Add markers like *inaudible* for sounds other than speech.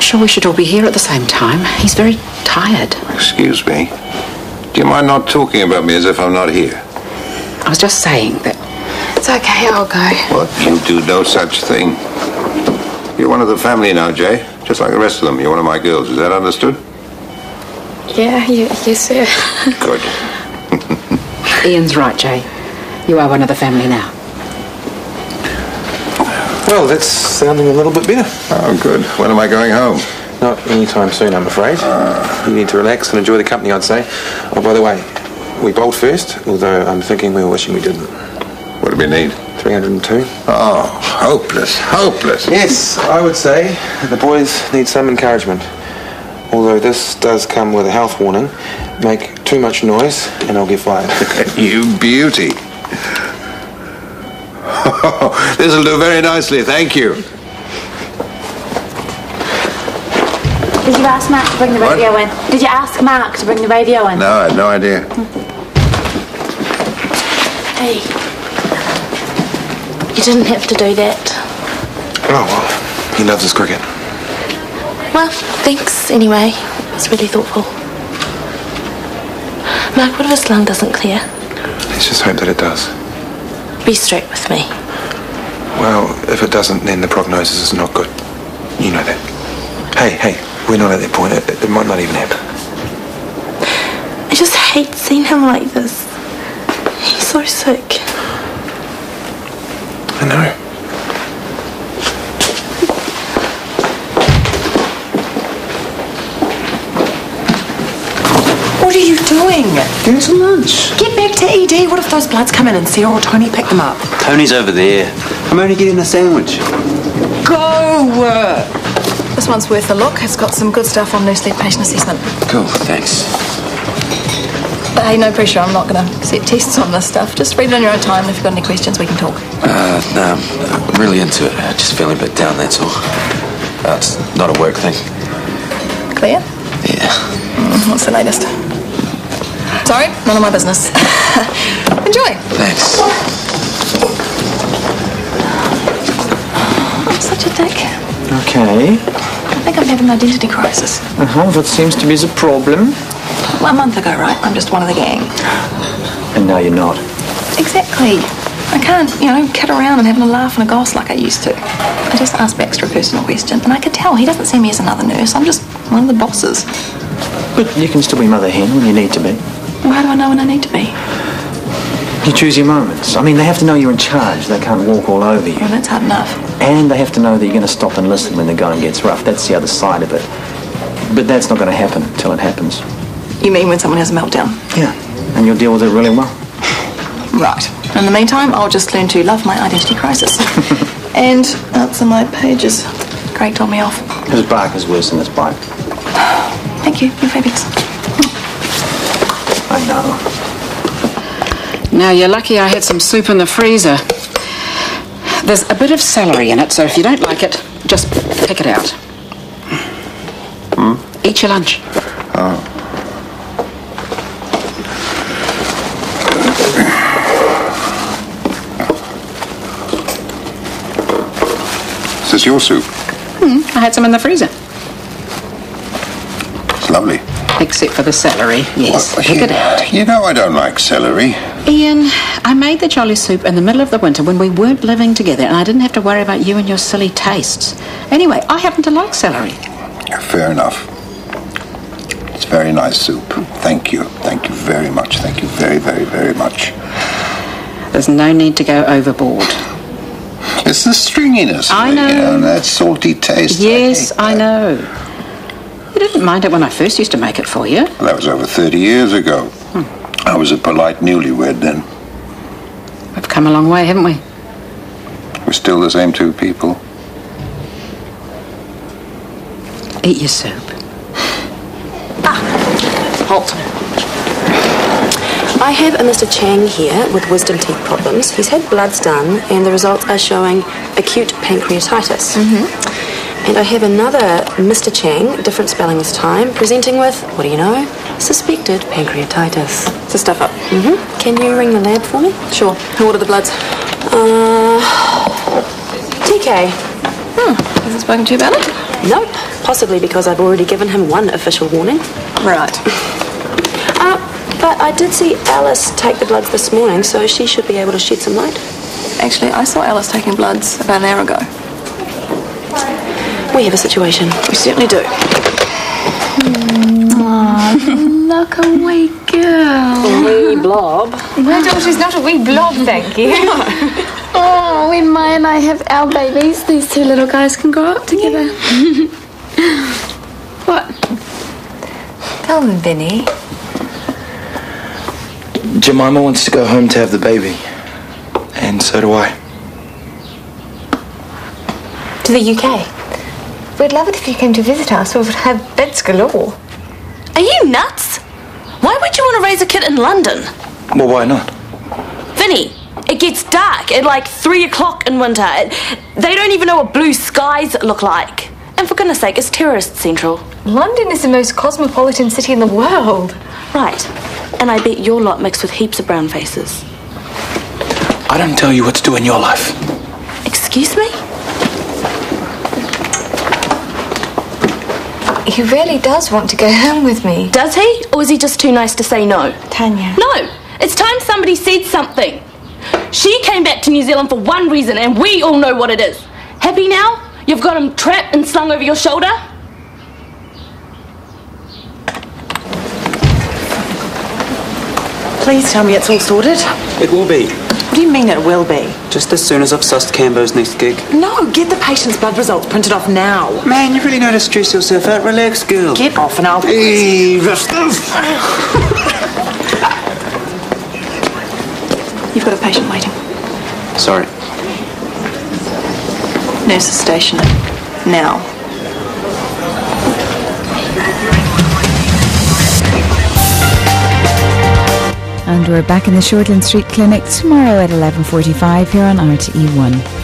not sure we should all be here at the same time. He's very tired. Excuse me. Do you mind not talking about me as if I'm not here? I was just saying that. It's okay, I'll go. What? You do no such thing. You're one of the family now, Jay. Just like the rest of them. You're one of my girls. Is that understood? Yeah, you, yes, sir. *laughs* Good. *laughs* Ian's right, Jay. You are one of the family now. Well, that's sounding a little bit better. Oh, good. When am I going home? Not anytime soon, I'm afraid. Ah. you need to relax and enjoy the company, I'd say. Oh, by the way, we bowled first, although I'm thinking we were wishing we didn't. What do we need? 302. Oh, hopeless, hopeless. Yes, I would say the boys need some encouragement. Although this does come with a health warning. Make too much noise and I'll get fired. *laughs* you beauty. *laughs* This'll do very nicely, thank you. Did you ask Mark to bring the What? radio in? Did you ask Mark to bring the radio in? No, I had no idea. Hey. You didn't have to do that. Oh, well, he loves his cricket. Well, thanks anyway. It's really thoughtful. Mark, what if his lung doesn't clear? Let's just hope that it does. Be straight with me. Well, if it doesn't, then the prognosis is not good. You know that. Hey, hey, we're not at that point. It, it might not even happen. I just hate seeing him like this. He's so sick. I know. What are you doing? Doing some lunch. Get back to ED. What if those bloods come in and Sarah or Toni pick them up? Toni's over there. I'm only getting a sandwich. Go! This one's worth a look. It's got some good stuff on loose leaf patient assessment. Cool, thanks. But hey, no pressure. I'm not going to set tests on this stuff. Just read it on your own time. and If you've got any questions, we can talk. Uh, no, I'm really into it. I'm just feeling a bit down, that's all. Uh, it's not a work thing. Clear? Yeah. Mm, what's the latest? Sorry, none of my business. *laughs* Enjoy. Thanks. Such a dick. Okay. I think I'm having an identity crisis. Uh-huh, what seems to be the problem? Well, a month ago, right? I'm just one of the gang. And now you're not. Exactly. I can't, you know, kid around and having a laugh and a goss like I used to. I just asked Baxter a personal question, and I could tell he doesn't see me as another nurse. I'm just one of the bosses. But you can still be Mother Hen when you need to be. Well, how do I know when I need to be? You choose your moments. I mean, they have to know you're in charge. They can't walk all over you. Well, that's hard enough. And they have to know that you're going to stop and listen when the going gets rough. That's the other side of it. But that's not going to happen until it happens. You mean when someone has a meltdown? Yeah. And you'll deal with it really well. *laughs* Right. In the meantime, I'll just learn to love my identity crisis. *laughs* and answer my pages. Craig told me off. His bark is worse than his bite. *sighs* Thank you. You're fabulous. I know. Now, you're lucky I had some soup in the freezer. There's a bit of celery in it, so if you don't like it, just pick it out. Eat your lunch. Oh. Is this your soup? Hmm, I had some in the freezer. It's lovely. Except for the celery, yes. Well, pick you, it out. You know I don't like celery. Ian, I made the jolly soup in the middle of the winter when we weren't living together, and I didn't have to worry about you and your silly tastes. Anyway, I happen to like celery. Fair enough. It's very nice soup. Thank you. Thank you very much. Thank you very, very, very much. There's no need to go overboard. It's the stringiness. I it, know. You know that salty taste. Yes, I know. You didn't mind it when I first used to make it for you. Well, that was over 30 years ago. I was a polite newlywed then. We've come a long way, haven't we? We're still the same two people. Eat your soup. Ah, halt. I have a Mr. Chang here with wisdom teeth problems. He's had bloods done, and the results are showing acute pancreatitis. And I have another Mr. Chang, different spelling this time, presenting with, what do you know? Suspected pancreatitis. So stuff up. Mm-hmm. Can you ring the lab for me? Sure. Who ordered the bloods? Uh, TK. Hmm. Hasn't spoken to you about it? Nope. Possibly because I've already given him one official warning. Right. Uh, but I did see Alice take the bloods this morning, so she should be able to shed some light. Actually, I saw Alice taking bloods about an hour ago. We have a situation. We certainly do. Hmm. Look, a wee girl. Wee blob. My daughter's not a wee blob, thank you. *laughs* oh, when Maia and I have our babies, these two little guys can grow up together. *laughs* what? Tell them, Vinnie. Jemima wants to go home to have the baby. And so do I. To the UK. We'd love it if you came to visit us. We would have beds galore. Are you nuts? Why would you want to raise a kid in London? Well, why not? Vinnie, it gets dark at like three o'clock in winter. It- They don't even know what blue skies look like. And for goodness sake, it's terrorist central. London is the most cosmopolitan city in the world. Right. And I bet your lot mixed with heaps of brown faces. I don't tell you what to do in your life. Excuse me? He really does want to go home with me. Does he? Or is he just too nice to say no? Tania. No! It's time somebody said something. She came back to New Zealand for one reason, and we all know what it is. Happy now? You've got him trapped and slung over your shoulder? Please tell me it's all sorted. It will be. What do you mean it will be? Just as soon as I've sussed Cambo's next gig. No, get the patient's blood results printed off now. Man, you really know to stress yourself out. Relax, girl. Get off and I'll. Hey, Rostov! You've got a patient waiting. Sorry. Nurse is. Now. And we're back in the Shortland Street Clinic tomorrow at 11.45 here on RTE1.